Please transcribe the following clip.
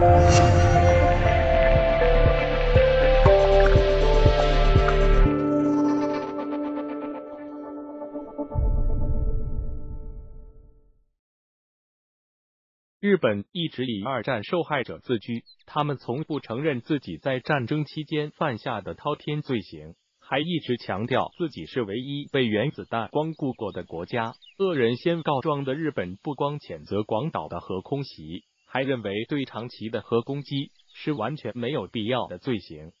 日本一直以二战受害者自居，他们从不承认自己在战争期间犯下的滔天罪行，还一直强调自己是唯一被原子弹光顾过的国家。恶人先告状的日本不光谴责广岛的核空袭，还认为对长崎的核攻击是完全没有必要的罪行。